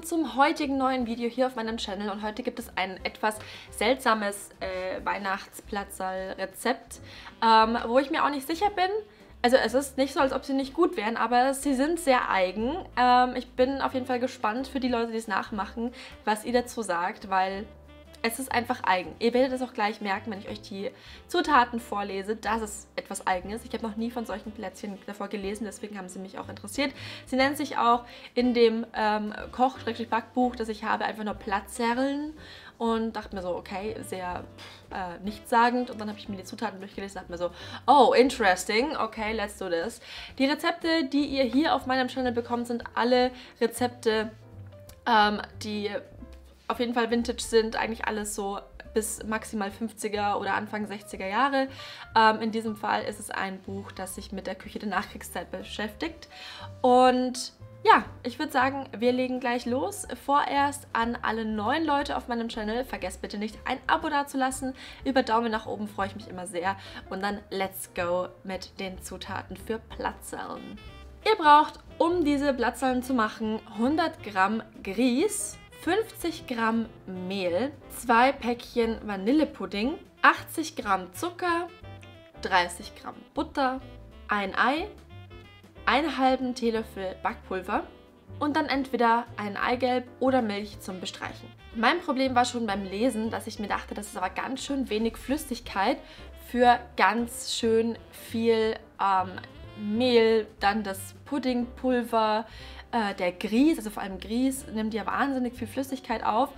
willkommen zum heutigen neuen Video hier auf meinem Channel und heute gibt es ein etwas seltsames äh, Weihnachtsplatzerl-Rezept, ähm, wo ich mir auch nicht sicher bin. Also es ist nicht so, als ob sie nicht gut wären, aber sie sind sehr eigen. Ähm, ich bin auf jeden Fall gespannt für die Leute, die es nachmachen, was ihr dazu sagt, weil es ist einfach eigen. Ihr werdet es auch gleich merken, wenn ich euch die Zutaten vorlese, dass es etwas eigen ist. Ich habe noch nie von solchen Plätzchen davor gelesen, deswegen haben sie mich auch interessiert. Sie nennen sich auch in dem ähm, Koch-Backbuch, das ich habe, einfach nur Platzerlen und dachte mir so, okay, sehr äh, nichtssagend. Und dann habe ich mir die Zutaten durchgelesen und dachte mir so, oh, interesting, okay, let's do this. Die Rezepte, die ihr hier auf meinem Channel bekommt, sind alle Rezepte, ähm, die auf jeden Fall Vintage sind, eigentlich alles so bis maximal 50er oder Anfang 60er Jahre. Ähm, in diesem Fall ist es ein Buch, das sich mit der Küche der Nachkriegszeit beschäftigt. Und ja, ich würde sagen, wir legen gleich los. Vorerst an alle neuen Leute auf meinem Channel, vergesst bitte nicht ein Abo dazulassen. Über Daumen nach oben freue ich mich immer sehr. Und dann let's go mit den Zutaten für Platzerlen. Ihr braucht, um diese Platzerlen zu machen, 100 Gramm Grieß, 50 Gramm Mehl, 2 Päckchen Vanillepudding, 80 Gramm Zucker, 30 Gramm Butter, ein Ei, einen halben Teelöffel Backpulver und dann entweder ein Eigelb oder Milch zum Bestreichen. Mein Problem war schon beim Lesen, dass ich mir dachte, das ist aber ganz schön wenig Flüssigkeit für ganz schön viel ähm, Mehl, dann das Puddingpulver, äh, der Grieß, also vor allem Grieß, nimmt ja wahnsinnig viel Flüssigkeit auf.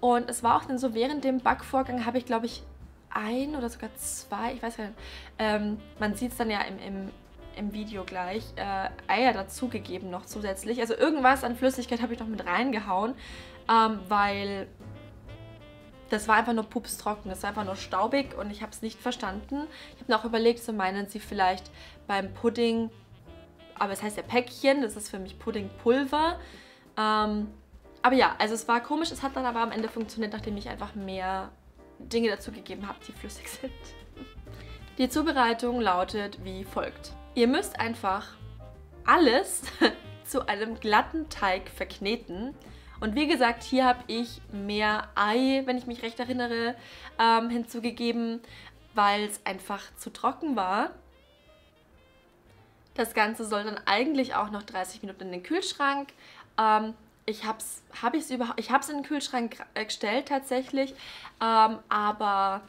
Und es war auch dann so, während dem Backvorgang habe ich, glaube ich, ein oder sogar zwei, ich weiß gar nicht, ähm, man sieht es dann ja im, im, im Video gleich, äh, Eier dazugegeben noch zusätzlich. Also irgendwas an Flüssigkeit habe ich noch mit reingehauen, ähm, weil das war einfach nur pupstrocken, das war einfach nur staubig und ich habe es nicht verstanden. Ich habe noch überlegt, so meinen sie vielleicht beim Pudding aber es heißt ja Päckchen, das ist für mich Puddingpulver. Ähm, aber ja, also es war komisch, es hat dann aber am Ende funktioniert, nachdem ich einfach mehr Dinge dazu gegeben habe, die flüssig sind. Die Zubereitung lautet wie folgt. Ihr müsst einfach alles zu einem glatten Teig verkneten. Und wie gesagt, hier habe ich mehr Ei, wenn ich mich recht erinnere, ähm, hinzugegeben, weil es einfach zu trocken war. Das Ganze soll dann eigentlich auch noch 30 Minuten in den Kühlschrank. Ähm, ich habe es hab in den Kühlschrank äh, gestellt tatsächlich, ähm, aber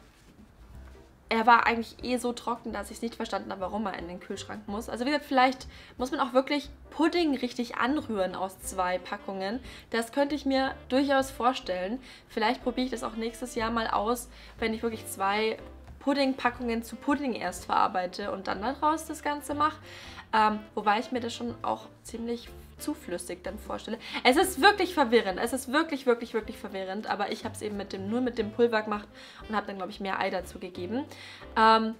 er war eigentlich eh so trocken, dass ich es nicht verstanden habe, warum er in den Kühlschrank muss. Also wie gesagt, vielleicht muss man auch wirklich Pudding richtig anrühren aus zwei Packungen. Das könnte ich mir durchaus vorstellen. Vielleicht probiere ich das auch nächstes Jahr mal aus, wenn ich wirklich zwei Puddingpackungen zu Pudding erst verarbeite und dann daraus das Ganze mache. Ähm, wobei ich mir das schon auch ziemlich zuflüssig dann vorstelle. Es ist wirklich verwirrend. Es ist wirklich, wirklich, wirklich verwirrend. Aber ich habe es eben mit dem, nur mit dem Pulver gemacht und habe dann, glaube ich, mehr Ei dazu gegeben. Ähm,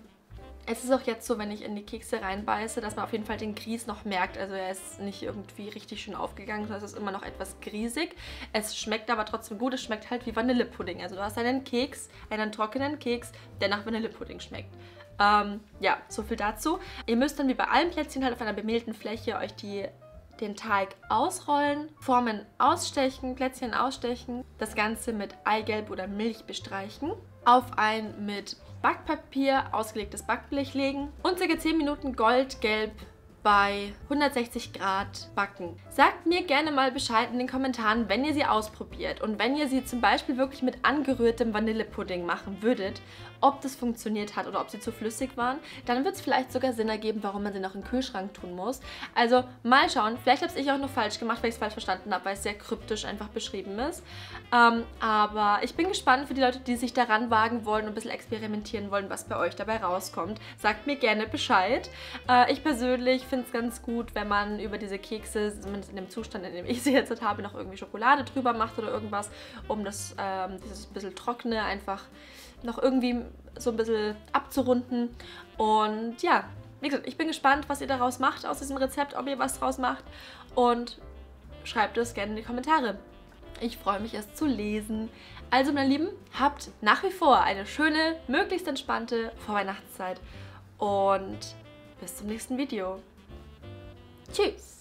es ist auch jetzt so, wenn ich in die Kekse reinbeiße, dass man auf jeden Fall den Grieß noch merkt. Also er ist nicht irgendwie richtig schön aufgegangen, sondern es ist immer noch etwas griesig. Es schmeckt aber trotzdem gut. Es schmeckt halt wie Vanillepudding. Also du hast einen Keks, einen trockenen Keks, der nach Vanillepudding schmeckt. Ähm, ja, so viel dazu. Ihr müsst dann wie bei allen Plätzchen halt auf einer bemehlten Fläche euch die den Teig ausrollen, Formen ausstechen, Plätzchen ausstechen, das Ganze mit Eigelb oder Milch bestreichen, auf ein mit Backpapier ausgelegtes Backblech legen und ca. 10 Minuten goldgelb bei 160 Grad backen. Sagt mir gerne mal Bescheid in den Kommentaren, wenn ihr sie ausprobiert und wenn ihr sie zum Beispiel wirklich mit angerührtem Vanillepudding machen würdet, ob das funktioniert hat oder ob sie zu flüssig waren. Dann wird es vielleicht sogar Sinn ergeben, warum man sie noch in den Kühlschrank tun muss. Also mal schauen, vielleicht habe ich auch nur falsch gemacht, weil ich es falsch verstanden habe, weil es sehr kryptisch einfach beschrieben ist. Ähm, aber ich bin gespannt für die Leute, die sich daran wagen wollen und ein bisschen experimentieren wollen, was bei euch dabei rauskommt. Sagt mir gerne Bescheid. Äh, ich persönlich finde es ganz gut, wenn man über diese Kekse, zumindest in dem Zustand, in dem ich sie jetzt habe, noch irgendwie Schokolade drüber macht oder irgendwas, um das ähm, dieses bisschen trockene einfach noch irgendwie so ein bisschen abzurunden. Und ja, wie gesagt, ich bin gespannt, was ihr daraus macht aus diesem Rezept, ob ihr was draus macht. Und schreibt es gerne in die Kommentare. Ich freue mich, es zu lesen. Also, meine Lieben, habt nach wie vor eine schöne, möglichst entspannte Vorweihnachtszeit. Und bis zum nächsten Video. Tschüss!